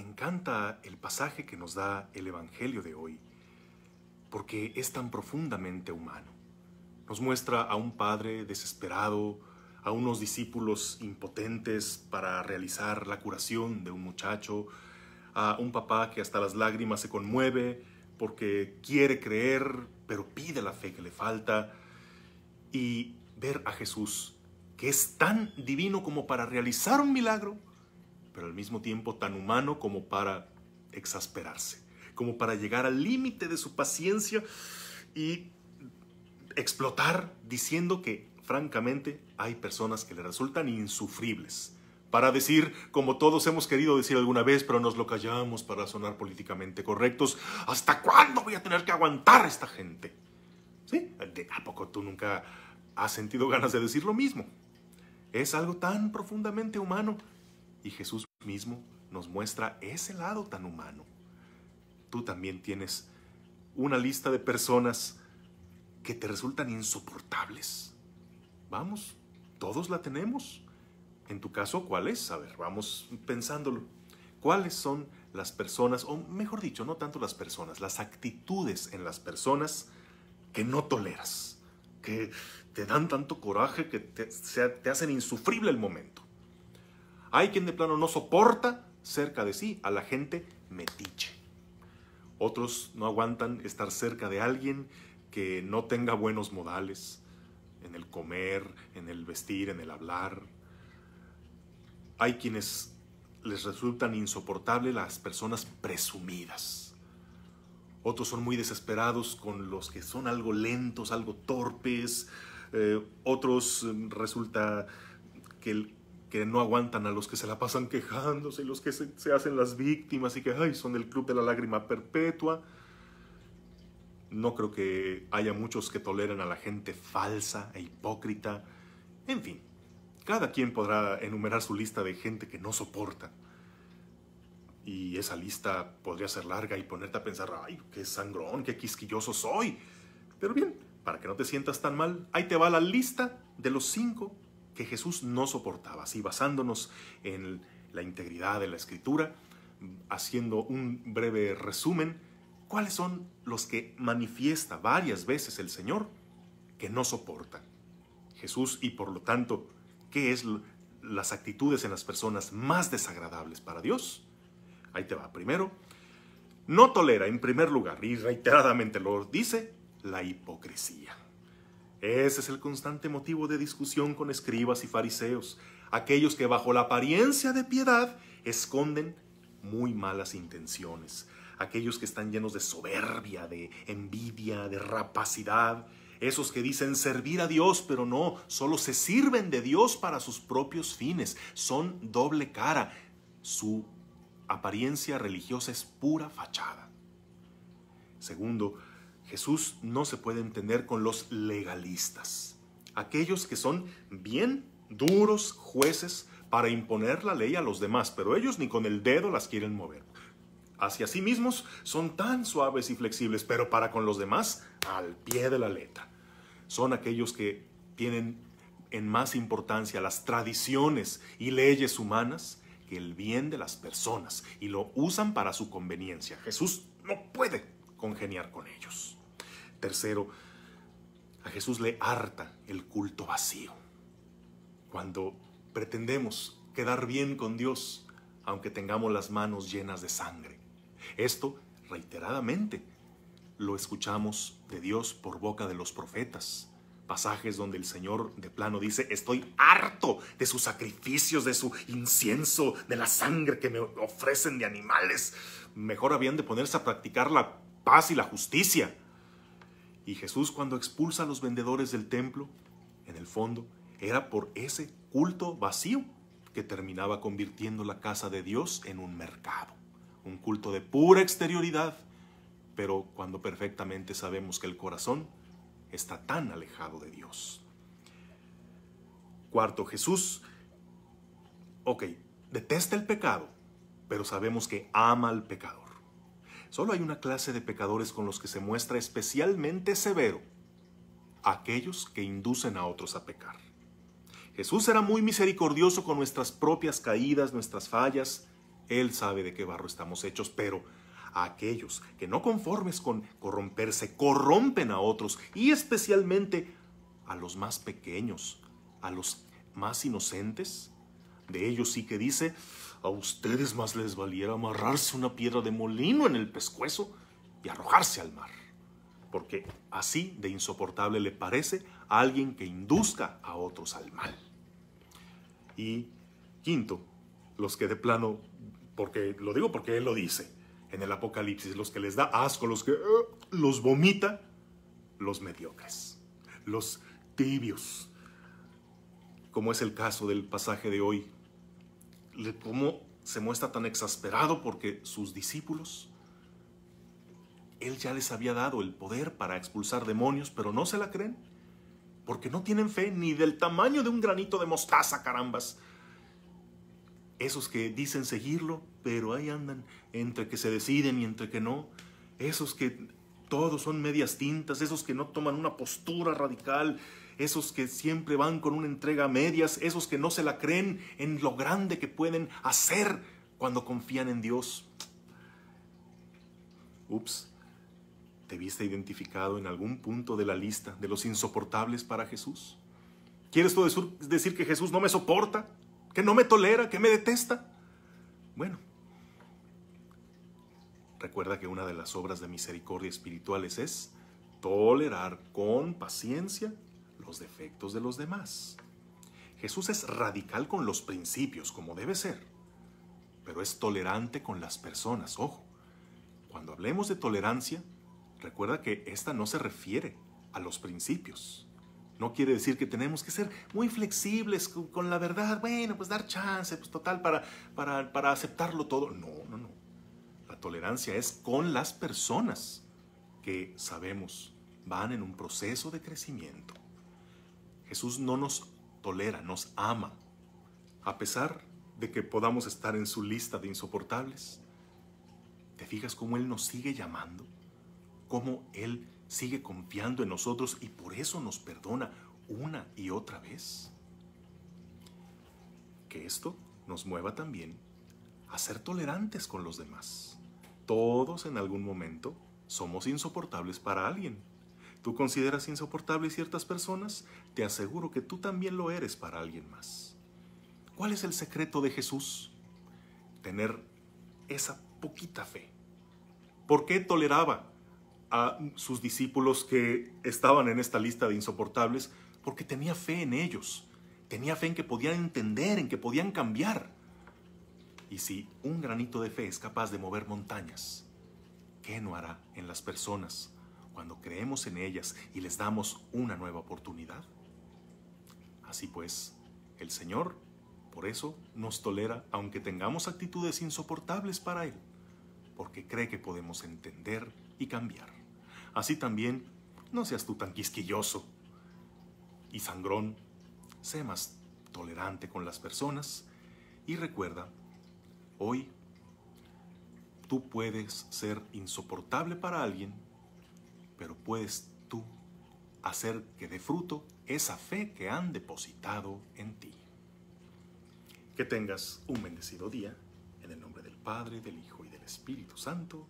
encanta el pasaje que nos da el Evangelio de hoy, porque es tan profundamente humano. Nos muestra a un padre desesperado, a unos discípulos impotentes para realizar la curación de un muchacho, a un papá que hasta las lágrimas se conmueve porque quiere creer, pero pide la fe que le falta, y ver a Jesús, que es tan divino como para realizar un milagro, pero al mismo tiempo tan humano como para exasperarse, como para llegar al límite de su paciencia y explotar diciendo que francamente hay personas que le resultan insufribles. Para decir, como todos hemos querido decir alguna vez, pero nos lo callamos para sonar políticamente correctos, ¿hasta cuándo voy a tener que aguantar a esta gente? ¿Sí? ¿A poco tú nunca has sentido ganas de decir lo mismo? Es algo tan profundamente humano y Jesús mismo nos muestra ese lado tan humano. Tú también tienes una lista de personas que te resultan insoportables. Vamos, todos la tenemos. En tu caso, ¿cuál es? A ver, vamos pensándolo. ¿Cuáles son las personas, o mejor dicho, no tanto las personas, las actitudes en las personas que no toleras, que te dan tanto coraje que te, te hacen insufrible el momento? Hay quien de plano no soporta cerca de sí a la gente metiche. Otros no aguantan estar cerca de alguien que no tenga buenos modales en el comer, en el vestir, en el hablar. Hay quienes les resultan insoportables las personas presumidas. Otros son muy desesperados con los que son algo lentos, algo torpes. Eh, otros mm, resulta que, que, no aguantan a los que se la pasan quejándose, los que se, hacen las víctimas y que ay, son el club de la lágrima perpetua. No creo que haya muchos que toleren a la gente falsa e hipócrita. En fin, cada quien podrá enumerar su lista de gente que no soporta. Y esa lista podría ser larga y ponerte a pensar, ay, qué sangrón, qué quisquilloso soy. Pero bien, para que no te sientas tan mal, ahí te va la lista de los cinco que Jesús no soportaba. Así basándonos en la integridad de la escritura, haciendo un breve resumen, ¿cuáles son los que manifiesta varias veces el Señor que no soporta? Jesús y por lo tanto qué es las actitudes en las personas más desagradables para Dios. Ahí te va. Primero, no tolera en primer lugar, y reiteradamente lo dice, la hipocresía. Ese es el constante motivo de discusión con escribas y fariseos, aquellos que bajo la apariencia de piedad esconden muy malas intenciones, aquellos que están llenos de soberbia, de envidia, de rapacidad, esos que dicen servir a Dios, pero no, solo se sirven de Dios para sus propios fines. Son doble cara. Su apariencia religiosa es pura fachada. Segundo, Jesús no se puede entender con los legalistas, aquellos que son bien duros jueces para imponer la ley a los demás, pero ellos ni con el dedo las quieren mover. Hacia sí mismos son tan suaves y flexibles, pero para con los demás al pie de la letra son aquellos que tienen en más importancia las tradiciones y leyes humanas que el bien de las personas y lo usan para su conveniencia. Jesús no puede congeniar con ellos. Tercero, a Jesús le harta el culto vacío. Cuando pretendemos quedar bien con Dios, aunque tengamos las manos llenas de sangre. Esto reiteradamente lo escuchamos de Dios por boca de los profetas. Pasajes donde el Señor de plano dice, estoy harto de sus sacrificios, de su incienso, de la sangre que me ofrecen de animales. Mejor habían de ponerse a practicar la paz y la justicia. Y Jesús cuando expulsa a los vendedores del templo, en el fondo, era por ese culto vacío que terminaba convirtiendo la casa de Dios en un mercado. Un culto de pura exterioridad pero cuando perfectamente sabemos que el corazón está tan alejado de Dios. Cuarto, Jesús, ok, detesta el pecado, pero sabemos que ama al pecador. Solo hay una clase de pecadores con los que se muestra especialmente severo, aquellos que inducen a otros a pecar. Jesús era muy misericordioso con nuestras propias caídas, nuestras fallas, Él sabe de qué barro estamos hechos, pero aquellos que no conformes con corromperse, corrompen a otros y especialmente a los más pequeños, a los más inocentes. De ellos sí que dice, a ustedes más les valiera amarrarse una piedra de molino en el pescuezo y arrojarse al mar, porque así de insoportable le parece a alguien que induzca a otros al mal. Y quinto, los que de plano, porque lo digo porque él lo dice en el Apocalipsis, los que les da asco, los que uh, los vomita, los mediocres, los tibios, como es el caso del pasaje de hoy, cómo se muestra tan exasperado porque sus discípulos, él ya les había dado el poder para expulsar demonios, pero no se la creen, porque no tienen fe ni del tamaño de un granito de mostaza, carambas. Esos que dicen seguirlo, pero ahí andan entre que se deciden y entre que no. Esos que todos son medias tintas, esos que no toman una postura radical, esos que siempre van con una entrega a medias, esos que no se la creen en lo grande que pueden hacer cuando confían en Dios. Ups, ¿te viste identificado en algún punto de la lista de los insoportables para Jesús? ¿Quieres tú decir que Jesús no me soporta? ¿Que no me tolera? ¿Que me detesta? Bueno, recuerda que una de las obras de misericordia espirituales es tolerar con paciencia los defectos de los demás. Jesús es radical con los principios, como debe ser, pero es tolerante con las personas. Ojo, cuando hablemos de tolerancia, recuerda que esta no se refiere a los principios. No quiere decir que tenemos que ser muy flexibles con la verdad. Bueno, pues dar chance, pues total, para, para, para aceptarlo todo. No, no, no. La tolerancia es con las personas que sabemos van en un proceso de crecimiento. Jesús no nos tolera, nos ama, a pesar de que podamos estar en su lista de insoportables. ¿Te fijas cómo Él nos sigue llamando? ¿Cómo Él sigue confiando en nosotros y por eso nos perdona una y otra vez? Que esto nos mueva también a ser tolerantes con los demás. Todos en algún momento somos insoportables para alguien. ¿Tú consideras insoportables ciertas personas? Te aseguro que tú también lo eres para alguien más. ¿Cuál es el secreto de Jesús? Tener esa poquita fe. ¿Por qué toleraba a sus discípulos que estaban en esta lista de insoportables? Porque tenía fe en ellos. Tenía fe en que podían entender, en que podían cambiar. Y si un granito de fe es capaz de mover montañas, ¿qué no hará en las personas cuando creemos en ellas y les damos una nueva oportunidad. Así pues, el Señor, por eso, nos tolera aunque tengamos actitudes insoportables para Él, porque cree que podemos entender y cambiar. Así también, no seas tú tan quisquilloso y sangrón, sé más tolerante con las personas y recuerda, hoy tú puedes ser insoportable para alguien puedes tú hacer que dé fruto esa fe que han depositado en ti. Que tengas un bendecido día en el nombre del Padre, del Hijo y del Espíritu Santo.